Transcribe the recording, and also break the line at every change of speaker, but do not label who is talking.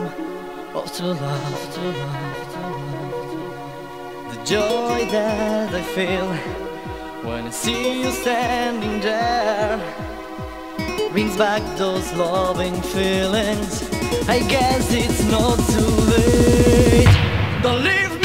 time Oh, to love, to love, to love. The joy that I feel When I see you standing there Brings back those loving feelings. I guess it's not too late. Don't leave